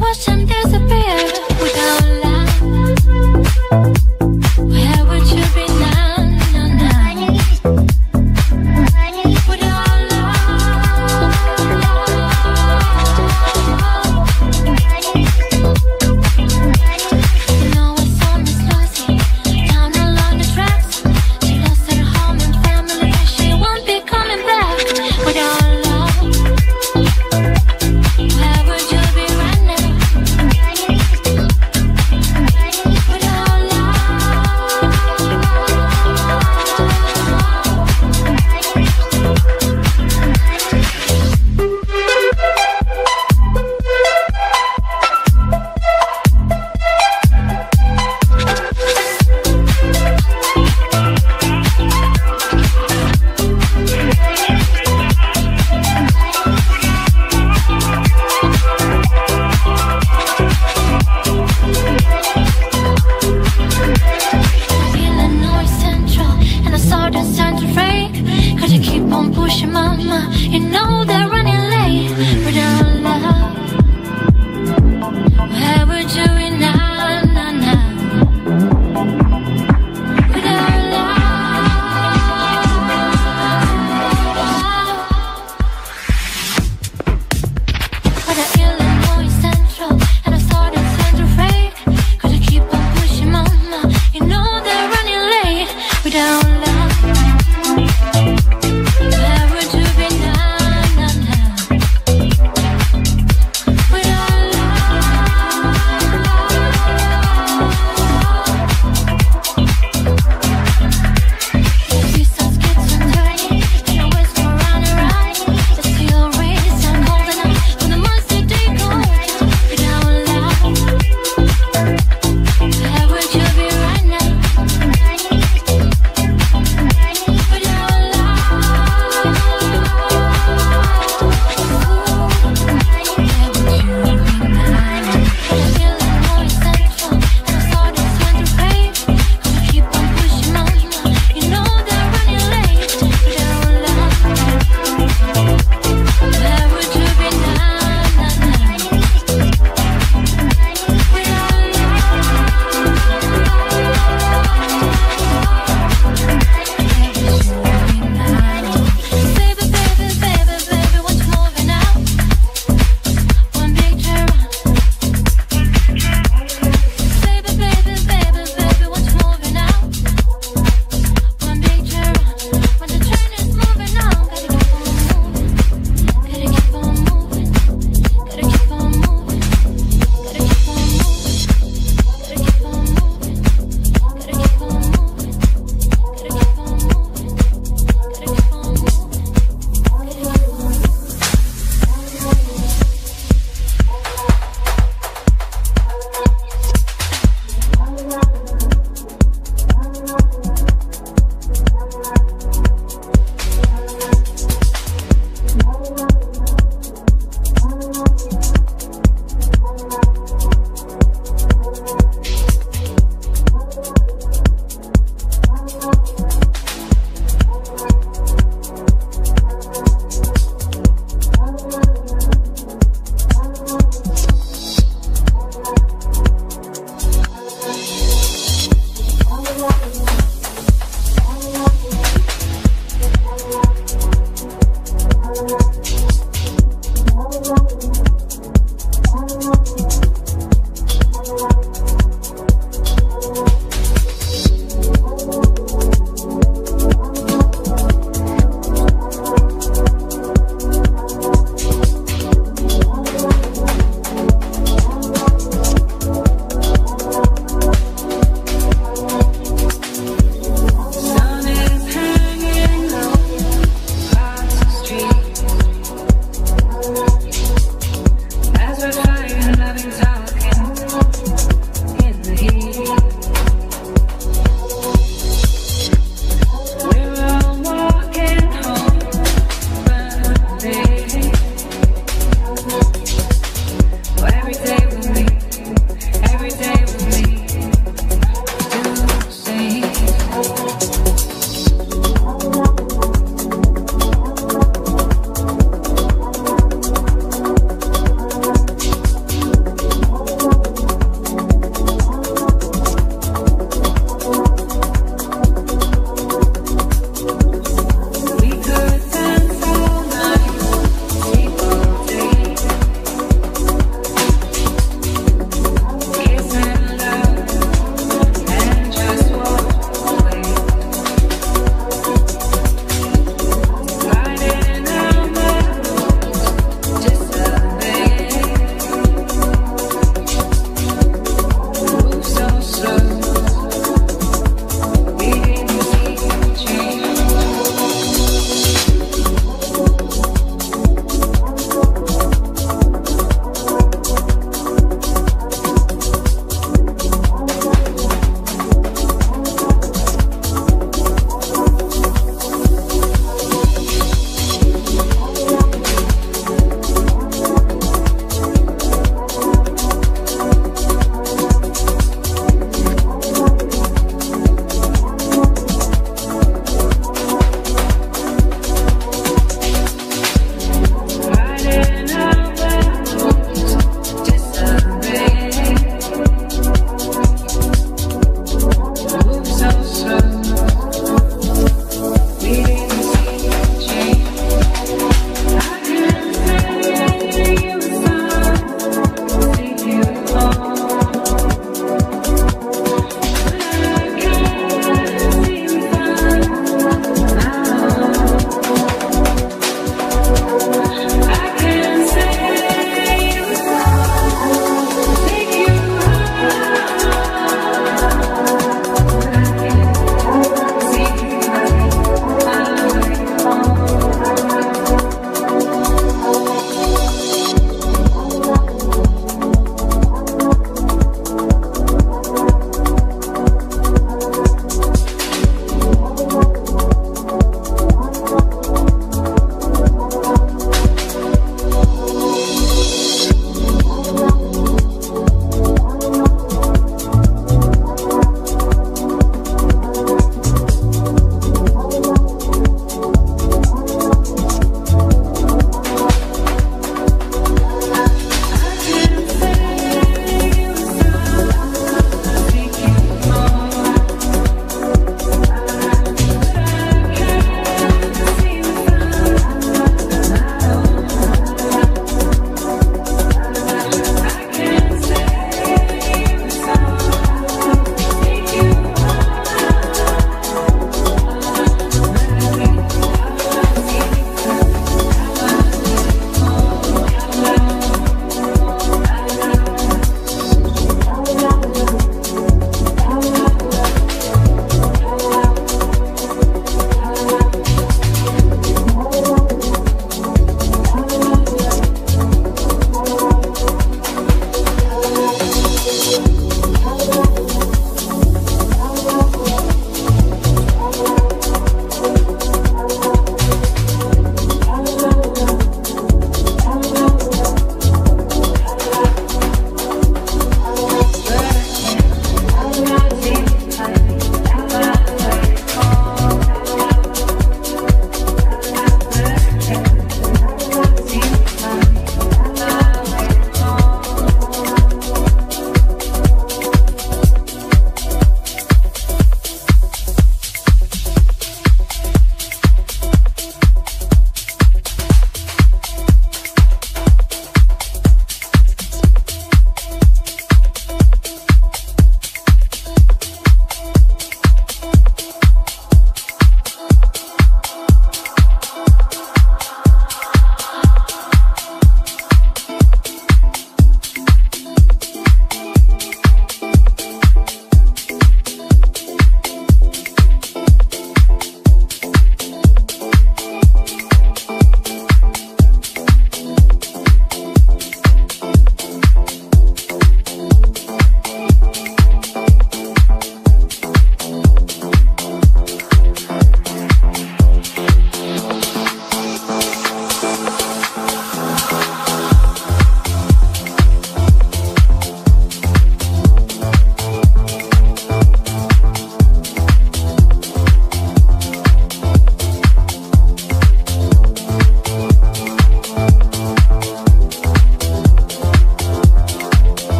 watch them disappear without a light.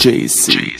JC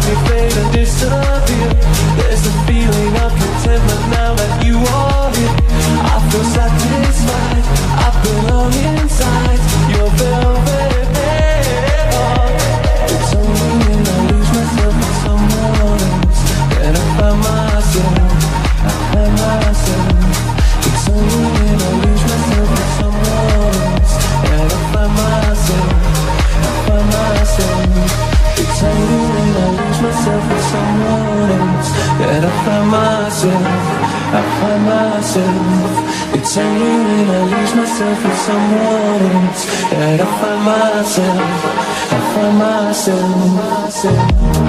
fade and disappear. Myself. myself.